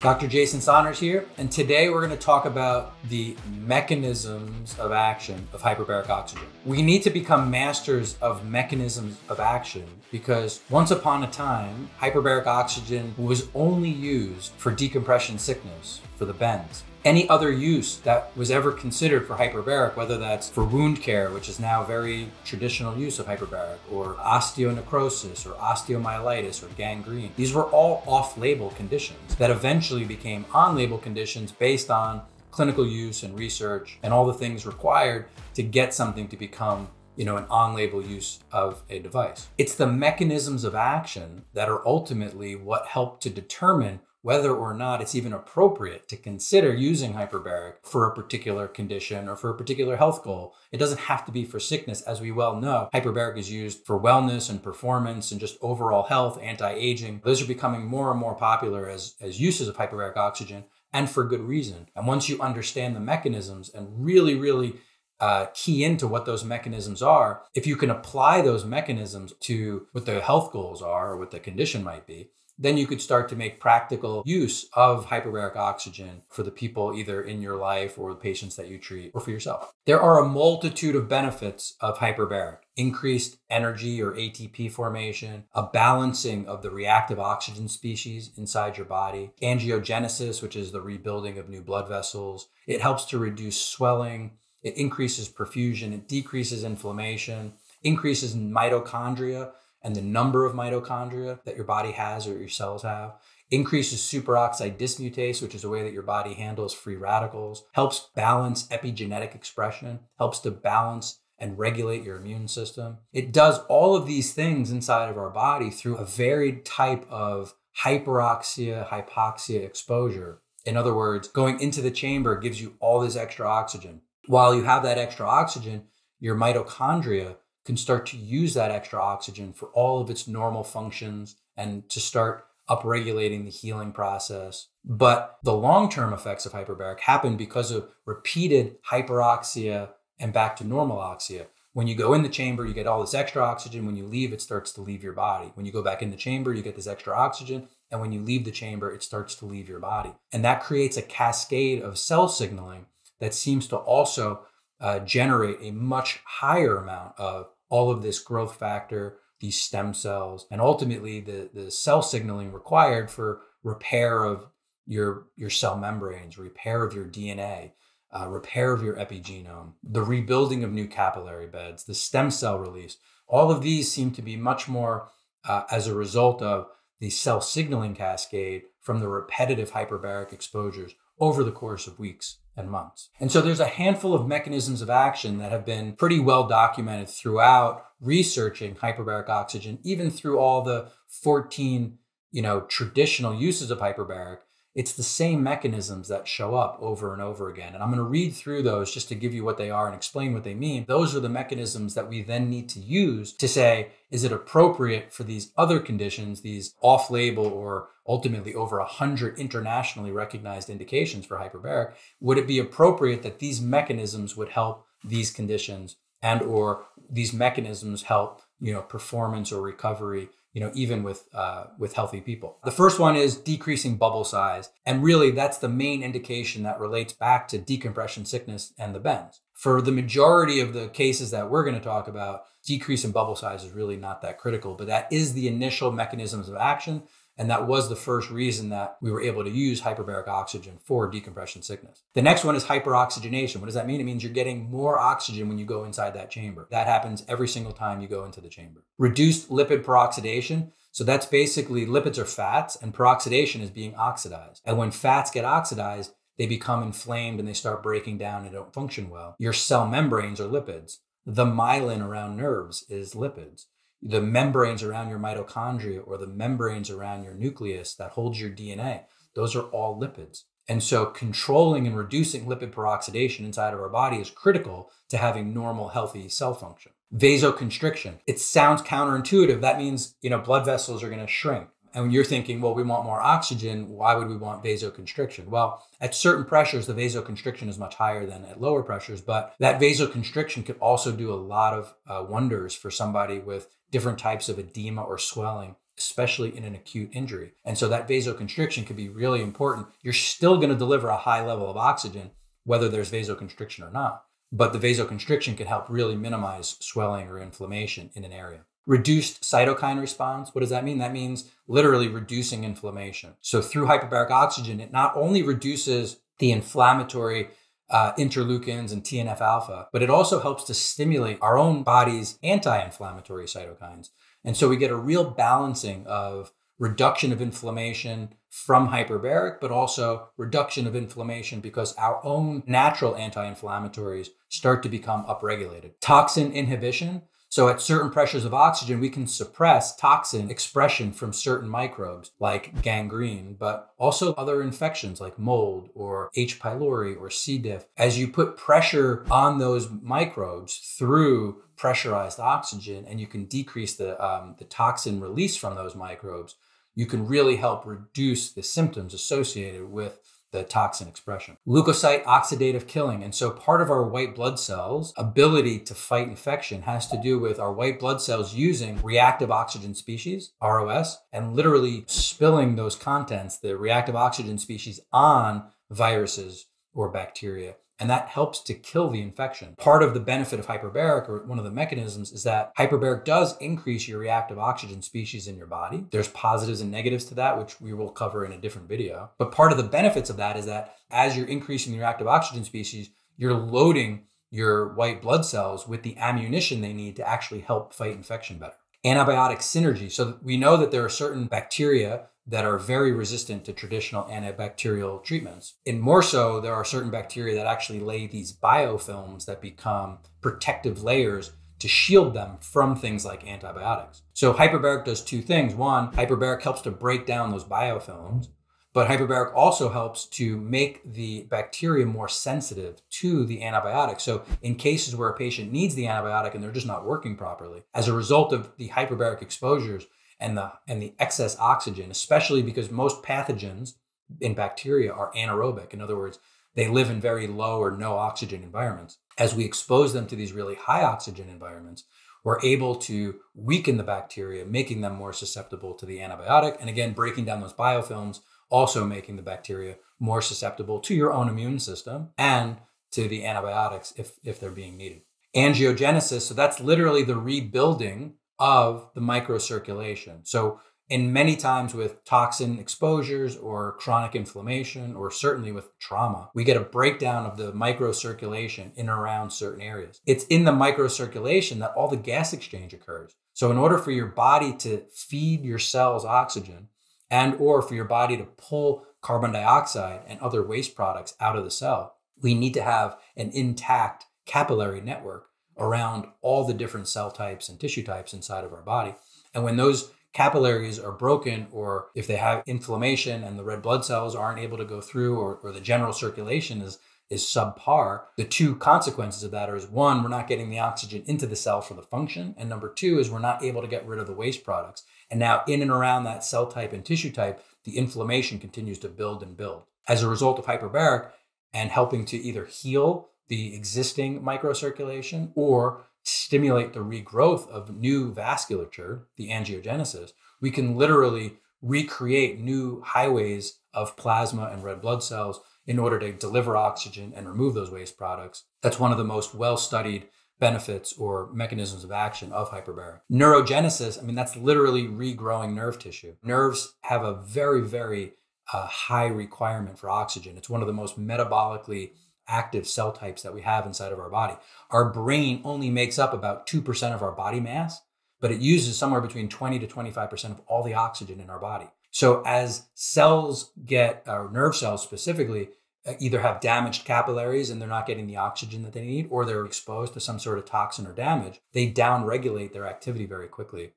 Dr. Jason Sonners here, and today we're going to talk about the mechanisms of action of hyperbaric oxygen. We need to become masters of mechanisms of action because once upon a time, hyperbaric oxygen was only used for decompression sickness, for the bends any other use that was ever considered for hyperbaric, whether that's for wound care, which is now very traditional use of hyperbaric, or osteonecrosis, or osteomyelitis, or gangrene. These were all off label conditions that eventually became on label conditions based on clinical use and research and all the things required to get something to become you know, an on-label use of a device. It's the mechanisms of action that are ultimately what help to determine whether or not it's even appropriate to consider using hyperbaric for a particular condition or for a particular health goal. It doesn't have to be for sickness, as we well know. Hyperbaric is used for wellness and performance and just overall health, anti-aging. Those are becoming more and more popular as, as uses of hyperbaric oxygen and for good reason. And once you understand the mechanisms and really, really uh, key into what those mechanisms are, if you can apply those mechanisms to what the health goals are or what the condition might be, then you could start to make practical use of hyperbaric oxygen for the people either in your life or the patients that you treat or for yourself. There are a multitude of benefits of hyperbaric increased energy or ATP formation, a balancing of the reactive oxygen species inside your body, angiogenesis, which is the rebuilding of new blood vessels. It helps to reduce swelling, it increases perfusion, it decreases inflammation, increases mitochondria and the number of mitochondria that your body has or your cells have, increases superoxide dismutase, which is a way that your body handles free radicals, helps balance epigenetic expression, helps to balance and regulate your immune system. It does all of these things inside of our body through a varied type of hyperoxia, hypoxia exposure. In other words, going into the chamber gives you all this extra oxygen. While you have that extra oxygen, your mitochondria can start to use that extra oxygen for all of its normal functions and to start upregulating the healing process. But the long term effects of hyperbaric happen because of repeated hyperoxia and back to normal oxia. When you go in the chamber, you get all this extra oxygen. When you leave, it starts to leave your body. When you go back in the chamber, you get this extra oxygen. And when you leave the chamber, it starts to leave your body. And that creates a cascade of cell signaling that seems to also uh, generate a much higher amount of all of this growth factor, these stem cells, and ultimately the, the cell signaling required for repair of your, your cell membranes, repair of your DNA, uh, repair of your epigenome, the rebuilding of new capillary beds, the stem cell release. All of these seem to be much more uh, as a result of the cell signaling cascade from the repetitive hyperbaric exposures over the course of weeks and months. And so there's a handful of mechanisms of action that have been pretty well documented throughout researching hyperbaric oxygen, even through all the 14, you know, traditional uses of hyperbaric it's the same mechanisms that show up over and over again. And I'm going to read through those just to give you what they are and explain what they mean. Those are the mechanisms that we then need to use to say, is it appropriate for these other conditions, these off label or ultimately over 100 internationally recognized indications for hyperbaric? Would it be appropriate that these mechanisms would help these conditions and or these mechanisms help, you know, performance or recovery you know, even with uh, with healthy people. The first one is decreasing bubble size, and really that's the main indication that relates back to decompression sickness and the bends. For the majority of the cases that we're going to talk about, decrease in bubble size is really not that critical, but that is the initial mechanisms of action and that was the first reason that we were able to use hyperbaric oxygen for decompression sickness. The next one is hyperoxygenation. What does that mean? It means you're getting more oxygen when you go inside that chamber. That happens every single time you go into the chamber. Reduced lipid peroxidation. So that's basically lipids are fats and peroxidation is being oxidized. And when fats get oxidized, they become inflamed and they start breaking down and don't function well. Your cell membranes are lipids. The myelin around nerves is lipids the membranes around your mitochondria or the membranes around your nucleus that holds your DNA, those are all lipids. And so controlling and reducing lipid peroxidation inside of our body is critical to having normal, healthy cell function. Vasoconstriction. It sounds counterintuitive. That means, you know, blood vessels are going to shrink. And you're thinking, well, we want more oxygen, why would we want vasoconstriction? Well, at certain pressures, the vasoconstriction is much higher than at lower pressures, but that vasoconstriction could also do a lot of uh, wonders for somebody with different types of edema or swelling especially in an acute injury. And so that vasoconstriction could be really important. You're still going to deliver a high level of oxygen, whether there's vasoconstriction or not. But the vasoconstriction can help really minimize swelling or inflammation in an area. Reduced cytokine response. What does that mean? That means literally reducing inflammation. So through hyperbaric oxygen, it not only reduces the inflammatory uh, interleukins and TNF alpha, but it also helps to stimulate our own body's anti inflammatory cytokines. And so we get a real balancing of reduction of inflammation from hyperbaric, but also reduction of inflammation because our own natural anti inflammatories start to become upregulated. Toxin inhibition. So, at certain pressures of oxygen, we can suppress toxin expression from certain microbes like gangrene, but also other infections like mold or H. pylori or C. diff. As you put pressure on those microbes through pressurized oxygen and you can decrease the, um, the toxin release from those microbes, you can really help reduce the symptoms associated with the toxin expression. Leukocyte oxidative killing. And so part of our white blood cells' ability to fight infection has to do with our white blood cells using reactive oxygen species, ROS, and literally spilling those contents, the reactive oxygen species, on viruses or bacteria and that helps to kill the infection. Part of the benefit of hyperbaric, or one of the mechanisms, is that hyperbaric does increase your reactive oxygen species in your body. There's positives and negatives to that, which we will cover in a different video. But part of the benefits of that is that as you're increasing the reactive oxygen species, you're loading your white blood cells with the ammunition they need to actually help fight infection better. Antibiotic synergy. So we know that there are certain bacteria that are very resistant to traditional antibacterial treatments. And more so, there are certain bacteria that actually lay these biofilms that become protective layers to shield them from things like antibiotics. So hyperbaric does two things. One, hyperbaric helps to break down those biofilms, but hyperbaric also helps to make the bacteria more sensitive to the antibiotic. So in cases where a patient needs the antibiotic and they're just not working properly, as a result of the hyperbaric exposures, and the and the excess oxygen, especially because most pathogens in bacteria are anaerobic. In other words, they live in very low or no oxygen environments. As we expose them to these really high oxygen environments, we're able to weaken the bacteria, making them more susceptible to the antibiotic. And again, breaking down those biofilms, also making the bacteria more susceptible to your own immune system and to the antibiotics if, if they're being needed. Angiogenesis, so that's literally the rebuilding of the microcirculation. So, in many times with toxin exposures or chronic inflammation, or certainly with trauma, we get a breakdown of the microcirculation in and around certain areas. It's in the microcirculation that all the gas exchange occurs. So, in order for your body to feed your cells oxygen and or for your body to pull carbon dioxide and other waste products out of the cell, we need to have an intact capillary network around all the different cell types and tissue types inside of our body. And when those capillaries are broken, or if they have inflammation and the red blood cells aren't able to go through, or, or the general circulation is is subpar, the two consequences of that are is one, we're not getting the oxygen into the cell for the function. And number two is we're not able to get rid of the waste products. And now in and around that cell type and tissue type, the inflammation continues to build and build. As a result of hyperbaric and helping to either heal the existing microcirculation or stimulate the regrowth of new vasculature, the angiogenesis, we can literally recreate new highways of plasma and red blood cells in order to deliver oxygen and remove those waste products. That's one of the most well studied benefits or mechanisms of action of hyperbaric. Neurogenesis, I mean, that's literally regrowing nerve tissue. Nerves have a very, very uh, high requirement for oxygen. It's one of the most metabolically active cell types that we have inside of our body. Our brain only makes up about 2% of our body mass, but it uses somewhere between 20 to 25% of all the oxygen in our body. So as cells get, or nerve cells specifically, uh, either have damaged capillaries and they're not getting the oxygen that they need, or they're exposed to some sort of toxin or damage, they downregulate their activity very quickly.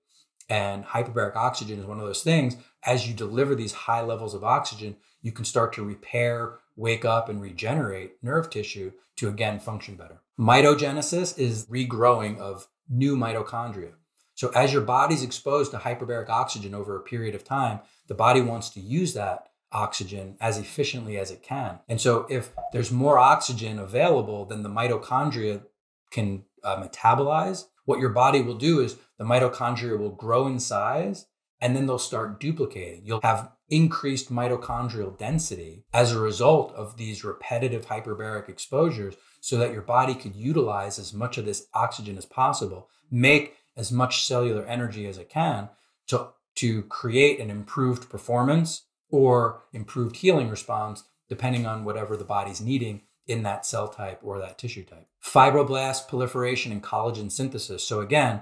And hyperbaric oxygen is one of those things. As you deliver these high levels of oxygen, you can start to repair wake up and regenerate nerve tissue to again function better. Mitogenesis is regrowing of new mitochondria. So as your body's exposed to hyperbaric oxygen over a period of time, the body wants to use that oxygen as efficiently as it can. And so if there's more oxygen available than the mitochondria can uh, metabolize, what your body will do is the mitochondria will grow in size and then they'll start duplicating. You'll have increased mitochondrial density as a result of these repetitive hyperbaric exposures so that your body could utilize as much of this oxygen as possible, make as much cellular energy as it can to, to create an improved performance or improved healing response, depending on whatever the body's needing in that cell type or that tissue type. Fibroblast proliferation and collagen synthesis. So, again,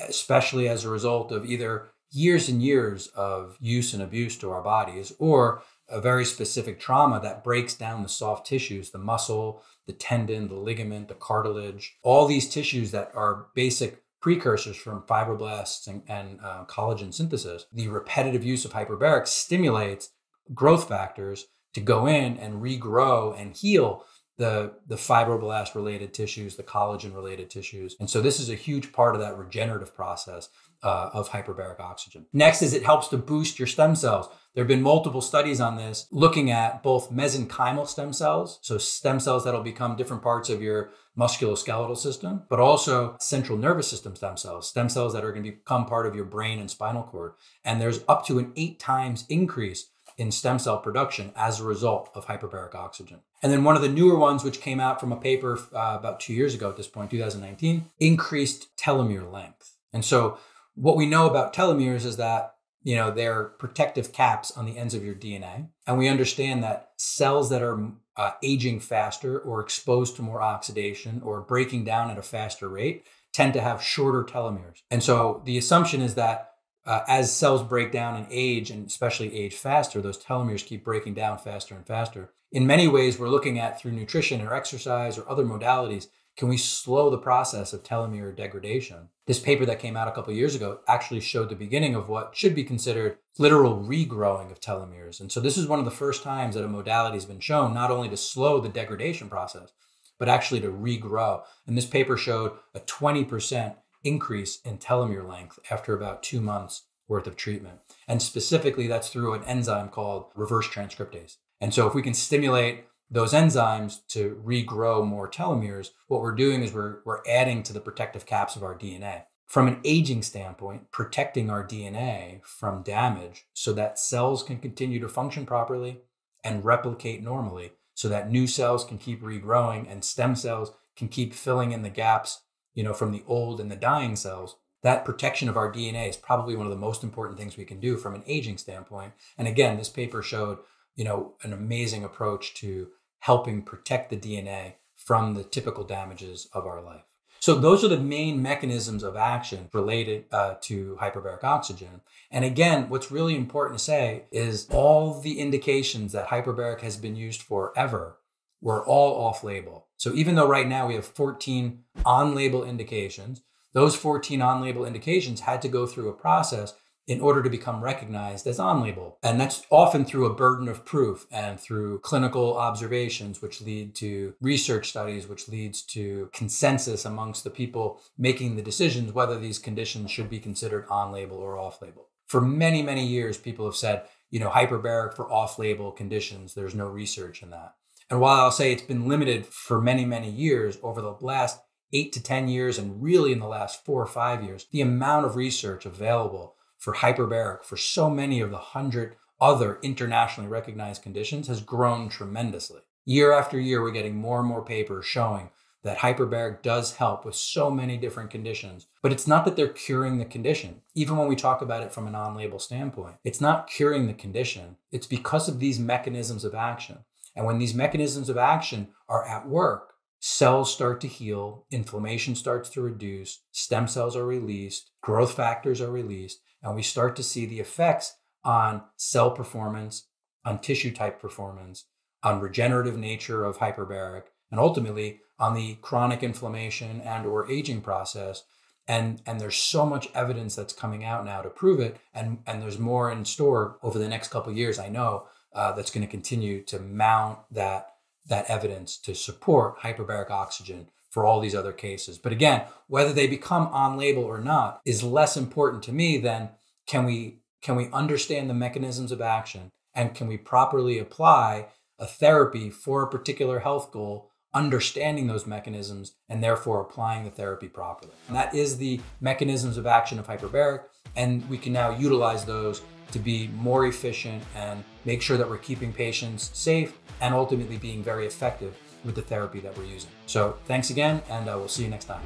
especially as a result of either years and years of use and abuse to our bodies or a very specific trauma that breaks down the soft tissues, the muscle, the tendon, the ligament, the cartilage, all these tissues that are basic precursors from fibroblasts and, and uh, collagen synthesis. The repetitive use of hyperbaric stimulates growth factors to go in and regrow and heal the the fibroblast related tissues, the collagen related tissues. And so this is a huge part of that regenerative process uh, of hyperbaric oxygen. Next is it helps to boost your stem cells. There have been multiple studies on this looking at both mesenchymal stem cells, so stem cells that'll become different parts of your musculoskeletal system, but also central nervous system stem cells, stem cells that are going to become part of your brain and spinal cord. And there's up to an eight times increase in stem cell production as a result of hyperbaric oxygen. And then one of the newer ones, which came out from a paper uh, about two years ago at this point, 2019, increased telomere length. And so what we know about telomeres is that you know they're protective caps on the ends of your DNA, and we understand that cells that are uh, aging faster or exposed to more oxidation or breaking down at a faster rate tend to have shorter telomeres. And so the assumption is that uh, as cells break down and age, and especially age faster, those telomeres keep breaking down faster and faster. In many ways, we're looking at through nutrition or exercise or other modalities can we slow the process of telomere degradation? This paper that came out a couple years ago actually showed the beginning of what should be considered literal regrowing of telomeres. And so this is one of the first times that a modality has been shown not only to slow the degradation process, but actually to regrow. And this paper showed a 20% increase in telomere length after about two months worth of treatment. And specifically, that's through an enzyme called reverse transcriptase. And so if we can stimulate those enzymes to regrow more telomeres, what we're doing is we're, we're adding to the protective caps of our DNA. From an aging standpoint, protecting our DNA from damage so that cells can continue to function properly and replicate normally, so that new cells can keep regrowing and stem cells can keep filling in the gaps, you know, from the old and the dying cells. That protection of our DNA is probably one of the most important things we can do from an aging standpoint. And again, this paper showed you know, an amazing approach to helping protect the DNA from the typical damages of our life. So those are the main mechanisms of action related uh, to hyperbaric oxygen. And again, what's really important to say is all the indications that hyperbaric has been used forever were all off-label. So even though right now we have 14 on-label indications, those 14 on-label indications had to go through a process in order to become recognized as on label. And that's often through a burden of proof and through clinical observations, which lead to research studies, which leads to consensus amongst the people making the decisions whether these conditions should be considered on label or off label. For many, many years, people have said, you know, hyperbaric for off label conditions, there's no research in that. And while I'll say it's been limited for many, many years, over the last eight to 10 years, and really in the last four or five years, the amount of research available for hyperbaric for so many of the hundred other internationally recognized conditions has grown tremendously. Year after year, we're getting more and more papers showing that hyperbaric does help with so many different conditions. But it's not that they're curing the condition. Even when we talk about it from a non label standpoint, it's not curing the condition. It's because of these mechanisms of action. And when these mechanisms of action are at work, cells start to heal, inflammation starts to reduce, stem cells are released, growth factors are released, and we start to see the effects on cell performance, on tissue type performance, on regenerative nature of hyperbaric, and ultimately on the chronic inflammation and or aging process. And, and there's so much evidence that's coming out now to prove it. And, and there's more in store over the next couple years, I know, uh, that's going to continue to mount that, that evidence to support hyperbaric oxygen for all these other cases. But again, whether they become on label or not is less important to me than can we can we understand the mechanisms of action and can we properly apply a therapy for a particular health goal understanding those mechanisms and therefore applying the therapy properly. And that is the mechanisms of action of hyperbaric. And we can now utilize those to be more efficient and make sure that we're keeping patients safe and ultimately being very effective with the therapy that we're using. So thanks again, and uh, we'll see you next time.